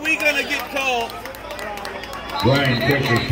are we going to get called? Fisher.